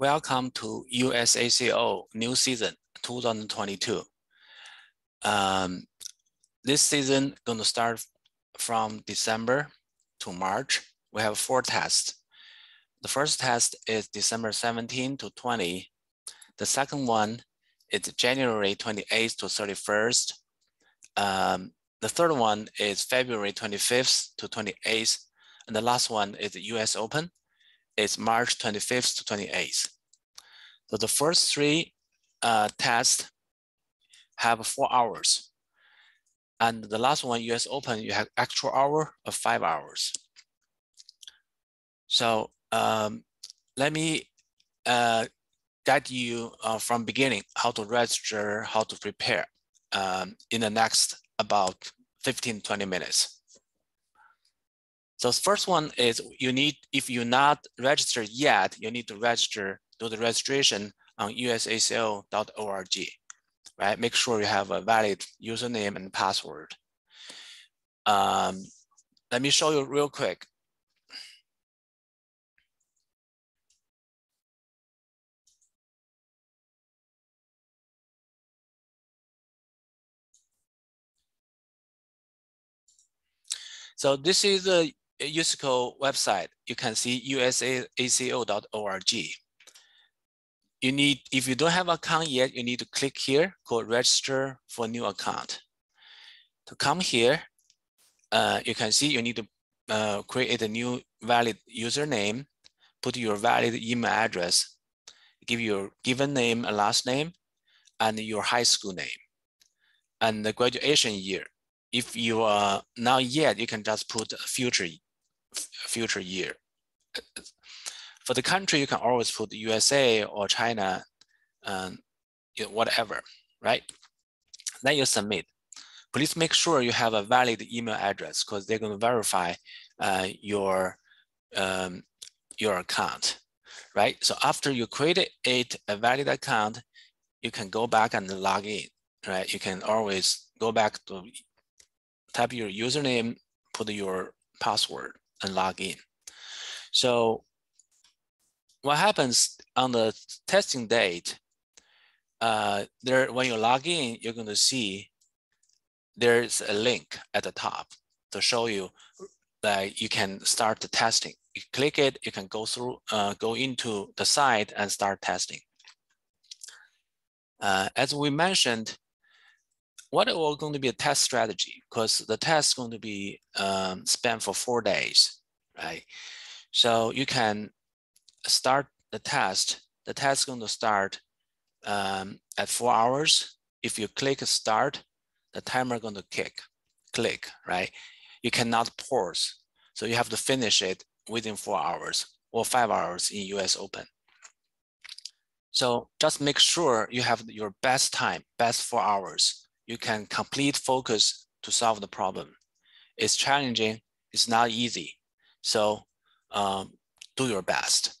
Welcome to USACO new season 2022. Um, this season going to start from December to March. We have four tests. The first test is December 17 to 20. The second one is January 28th to 31st. Um, the third one is February 25th to 28th. And the last one is US Open is March 25th to 28th. So the first three uh, tests have four hours. And the last one, US Open, you have extra hour of five hours. So um, let me uh, guide you uh, from beginning how to register, how to prepare um, in the next about 15, 20 minutes. So the first one is you need, if you're not registered yet, you need to register, do the registration on usaco.org, right? Make sure you have a valid username and password. Um, let me show you real quick. So this is a USACO website, you can see usaco.org. You need, if you don't have account yet, you need to click here, go register for new account. To come here, uh, you can see you need to uh, create a new valid username, put your valid email address, give your given name and last name, and your high school name, and the graduation year. If you are not yet, you can just put future future year. For the country, you can always put USA or China, um, whatever, right? Then you submit. Please make sure you have a valid email address because they're going to verify uh, your um, your account, right? So after you create a valid account, you can go back and log in, right? You can always go back to type your username, put your password, and log in. So what happens on the testing date, uh, there when you log in, you're going to see there's a link at the top to show you that you can start the testing. You click it, you can go through, uh, go into the site and start testing. Uh, as we mentioned, what are going to be a test strategy? Because the test is going to be um, spent for four days, right? So you can start the test. The test is going to start um, at four hours. If you click start, the timer is going to kick, click, right? You cannot pause. So you have to finish it within four hours or five hours in US Open. So just make sure you have your best time, best four hours you can complete focus to solve the problem. It's challenging, it's not easy. So um, do your best,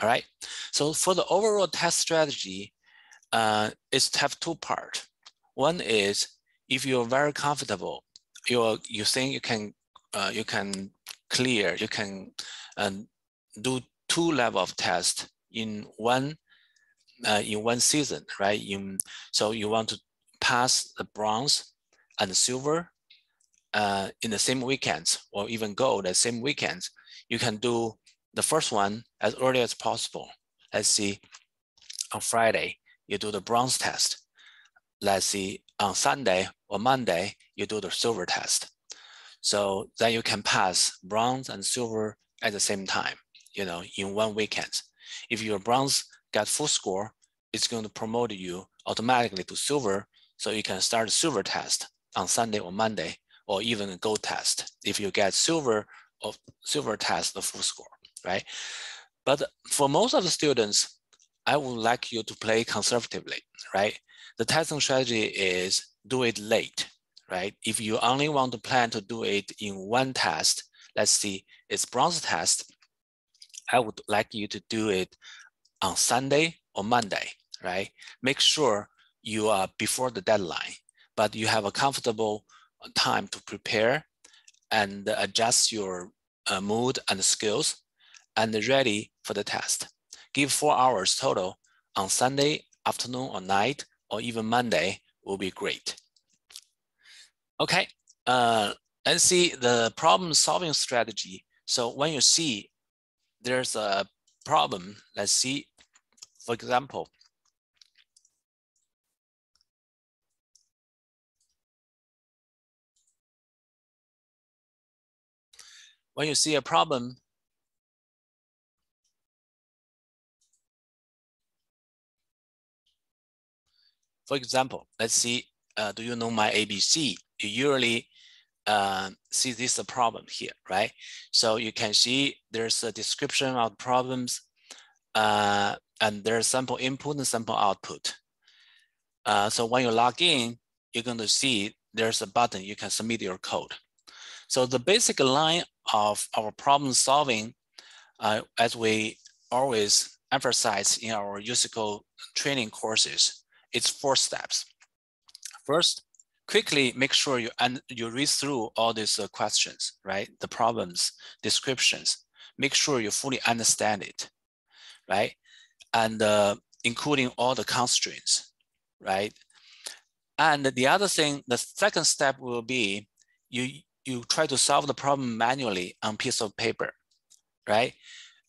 all right? So for the overall test strategy, uh, it's have two part. One is if you're very comfortable, you you think you can uh, you can clear, you can uh, do two level of test in one uh, in one season, right? In, so you want to pass the bronze and the silver uh, in the same weekends or even gold the same weekends, you can do the first one as early as possible. Let's see, on Friday, you do the bronze test. Let's see, on Sunday or Monday, you do the silver test. So then you can pass bronze and silver at the same time, you know, in one weekend. If your bronze got full score, it's going to promote you automatically to silver so you can start silver test on Sunday or Monday, or even a gold test if you get silver or silver test the full score, right? But for most of the students, I would like you to play conservatively, right? The testing strategy is do it late, right? If you only want to plan to do it in one test, let's see, it's bronze test, I would like you to do it on Sunday or Monday, right? Make sure you are before the deadline, but you have a comfortable time to prepare and adjust your uh, mood and skills and ready for the test. give four hours total on Sunday afternoon or night, or even Monday will be great. Okay, uh, let's see the problem solving strategy. So when you see there's a problem, let's see, for example, when you see a problem, for example, let's see, uh, do you know my ABC? You usually uh, see this a problem here, right? So you can see there's a description of problems uh, and there's sample input and sample output. Uh, so when you log in, you're going to see there's a button you can submit your code. So the basic line of our problem solving, uh, as we always emphasize in our USACO training courses, it's four steps. First, quickly make sure you, and you read through all these uh, questions, right? The problems, descriptions, make sure you fully understand it, right? And uh, including all the constraints, right? And the other thing, the second step will be you you try to solve the problem manually on piece of paper, right?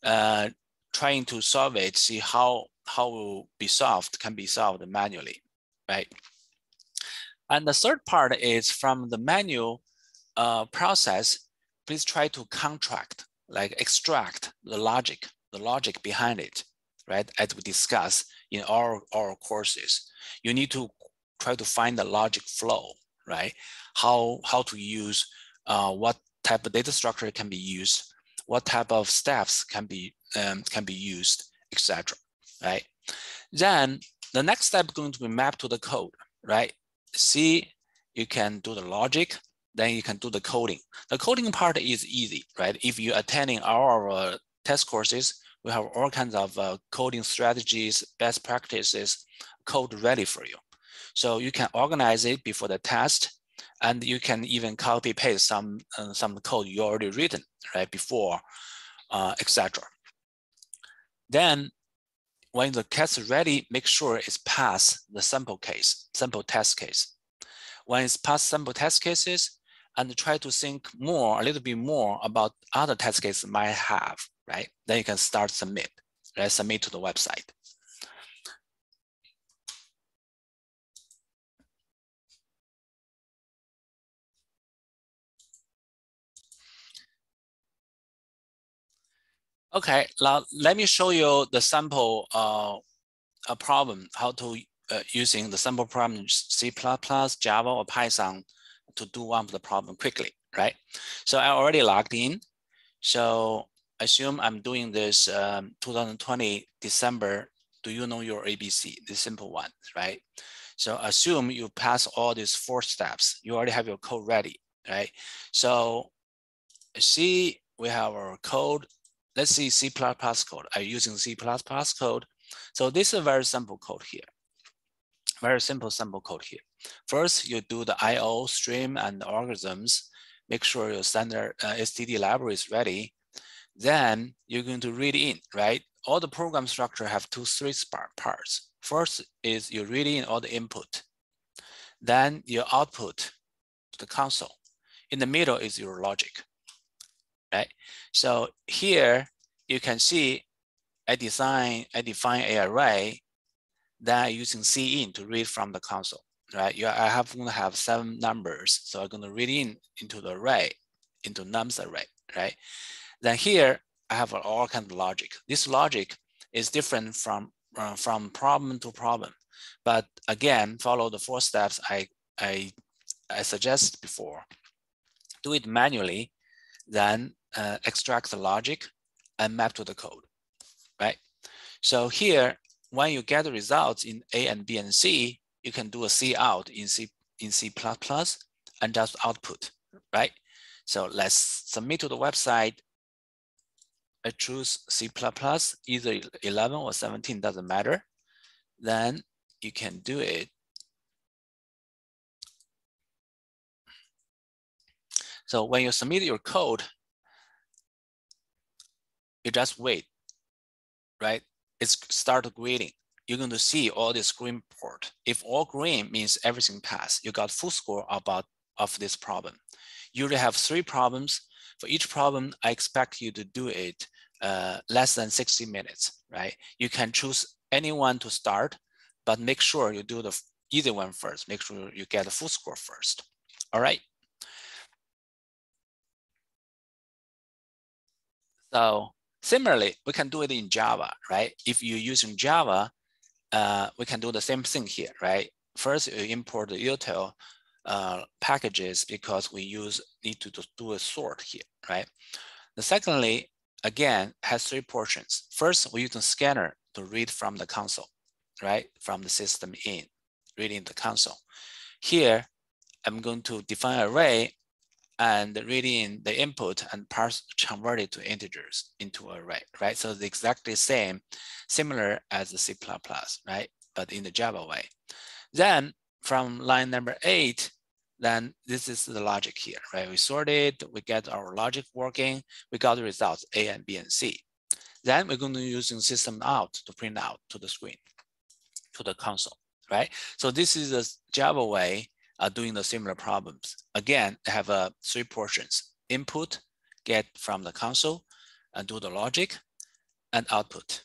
Uh, trying to solve it, see how how will be solved can be solved manually, right? And the third part is from the manual uh, process, please try to contract, like extract the logic, the logic behind it, right? As we discuss in our, our courses, you need to try to find the logic flow, right? How, how to use uh, what type of data structure can be used, what type of steps can be um, can be used, etc. Right? Then the next step going to be mapped to the code, right? See, you can do the logic, then you can do the coding. The coding part is easy, right? If you're attending our uh, test courses, we have all kinds of uh, coding strategies, best practices, code ready for you. So you can organize it before the test and you can even copy paste some uh, some code you already written right before, uh, etc. Then when the test is ready, make sure it's past the sample case, sample test case. When it's past sample test cases, and try to think more, a little bit more about other test cases might have, right? Then you can start submit, right? Submit to the website. Okay, now let me show you the sample uh, a problem, how to uh, using the sample problem C++, Java, or Python to do one of the problem quickly, right? So I already logged in. So assume I'm doing this um, 2020 December. Do you know your ABC? The simple one, right? So assume you pass all these four steps. You already have your code ready, right? So see, we have our code let's see C++ code. I'm using C++ code. So this is a very simple code here. Very simple simple code here. First, you do the IO stream and algorithms. Make sure your standard uh, STD library is ready. Then you're going to read in, right? All the program structure have two, three parts. First is you read in all the input. Then your output to the console. In the middle is your logic right? So here you can see I design, I define a array that using cin to read from the console, right? You, I have going to have seven numbers. So I'm going to read in into the array, into nums array, right? Then here I have all kind of logic. This logic is different from, uh, from problem to problem. But again, follow the four steps I, I, I suggested before. Do it manually, then uh, extract the logic and map to the code, right? So here, when you get the results in A and B and C, you can do a C out in C in C++ and just output, right? So let's submit to the website. I choose C++, either 11 or 17, doesn't matter. Then you can do it. So when you submit your code, you just wait, right? it's start grading. You're going to see all this green port. If all green means everything passed, you got full score about of this problem. You usually have three problems. For each problem, I expect you to do it uh, less than 60 minutes, right? You can choose anyone to start, but make sure you do the easy one first. Make sure you get a full score first. All right. So similarly, we can do it in Java, right? If you're using Java, uh, we can do the same thing here, right? First, you import the util uh, packages because we use need to do a sort here, right? The secondly, again, has three portions. First, we use a scanner to read from the console, right? From the system in, reading the console. Here, I'm going to define array and reading the input and parse convert it to integers into array, right? So it's exactly the same, similar as the C++, right? But in the Java way. Then from line number eight, then this is the logic here, right? We sorted, we get our logic working, we got the results A and B and C. Then we're going to using system out to print out to the screen, to the console, right? So this is a Java way are doing the similar problems. Again, have uh, three portions, input, get from the console, and do the logic, and output.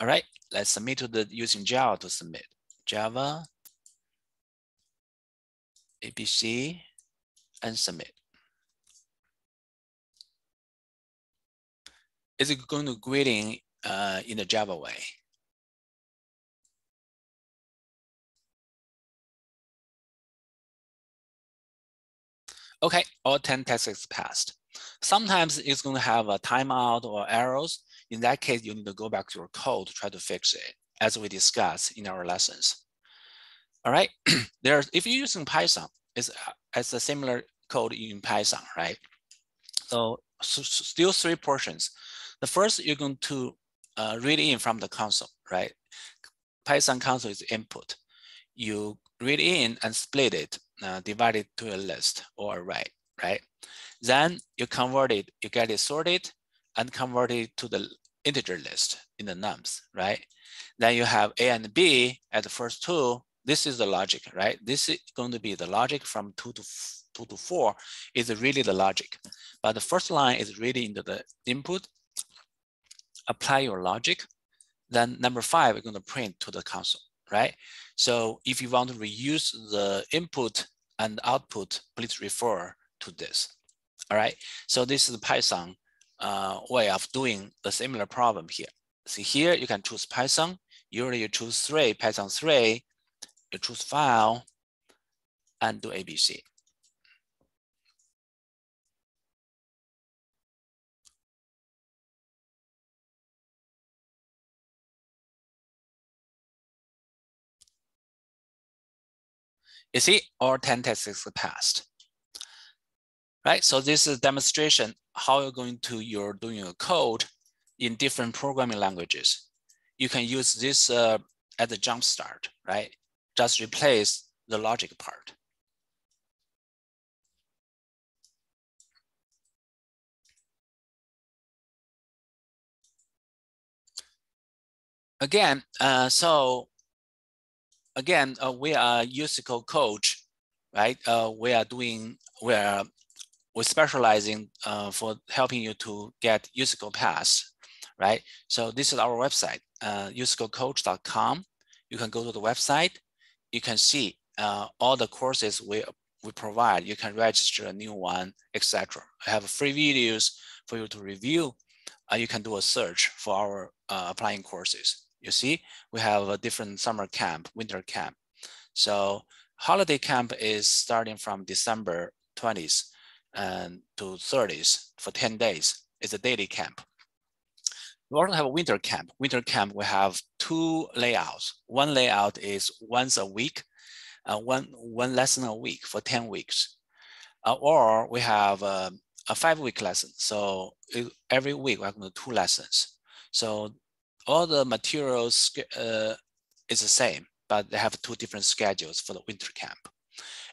All right, let's submit to the using Java to submit. Java, ABC, and submit. Is it going to greeting uh, in the Java way? Okay, all 10 tests is passed. Sometimes it's going to have a timeout or errors. In that case, you need to go back to your code to try to fix it, as we discussed in our lessons. All right, there's if you're using Python, it's, it's a similar code in Python, right? So, so still three portions. The first, you're going to uh, read in from the console, right? Python console is input. You read in and split it uh, divide it to a list or array, right? Then you convert it, you get it sorted and convert it to the integer list in the nums, right? Then you have A and B at the first two. This is the logic, right? This is going to be the logic from two to two to four is really the logic. But the first line is really into the input, apply your logic. Then number five, we're going to print to the console, right? So if you want to reuse the input and output, please refer to this. All right. So this is the Python uh, way of doing a similar problem here. See here, you can choose Python. Usually you choose three, Python 3, you choose file, and do ABC. You see, all 10 tests passed. Right, so this is a demonstration how you're going to, you're doing a code in different programming languages. You can use this uh, as a jump start, right? Just replace the logic part. Again, uh, so again, uh, we are USACO coach, right? Uh, we are doing, we are we're specializing uh, for helping you to get USACO pass, right? So this is our website, uh, usacocoach.com. You can go to the website. You can see uh, all the courses we, we provide. You can register a new one, etc. I have free videos for you to review. Uh, you can do a search for our uh, applying courses. You see, we have a different summer camp, winter camp. So holiday camp is starting from December 20th and to 30th for 10 days. It's a daily camp. We also have a winter camp. Winter camp, we have two layouts. One layout is once a week, uh, one, one lesson a week for 10 weeks. Uh, or we have uh, a five week lesson. So every week we have two lessons. So all the materials uh, is the same, but they have two different schedules for the winter camp.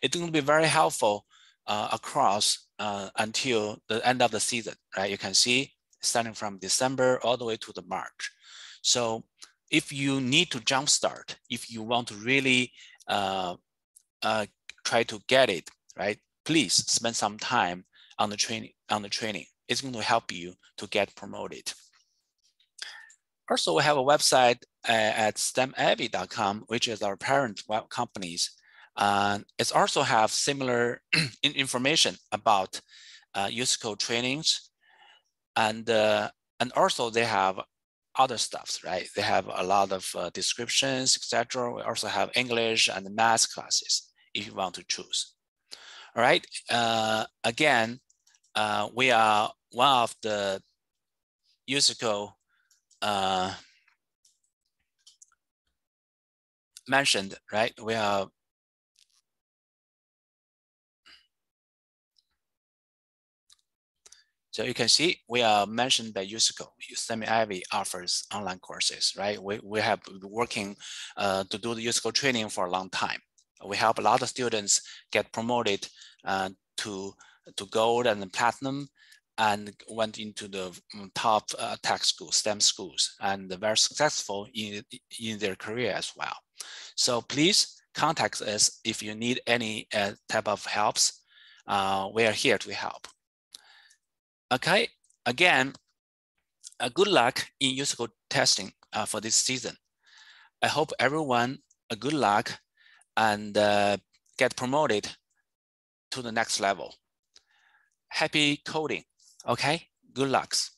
It's going to be very helpful uh, across uh, until the end of the season, right? You can see starting from December all the way to the March. So if you need to jumpstart, if you want to really uh, uh, try to get it, right? Please spend some time on the training. On the training, it's going to help you to get promoted. Also, we have a website uh, at stemivy.com, which is our parent web companies. Uh, it also have similar information about uh, USACO trainings, and uh, and also they have other stuffs, right? They have a lot of uh, descriptions, etc. We also have English and math classes if you want to choose. All right. Uh, again, uh, we are one of the USACO uh, mentioned, right? We are So you can see we are mentioned by USACO. STEM Ivy offers online courses, right? We, we have been working uh, to do the USACO training for a long time. We help a lot of students get promoted uh, to, to gold and platinum and went into the mm, top uh, tech schools, STEM schools, and very successful in, in their career as well. So please contact us if you need any uh, type of helps. Uh, we are here to help. Okay, again, uh, good luck in USACO testing uh, for this season. I hope everyone a good luck and uh, get promoted to the next level. Happy coding, okay? Good lucks.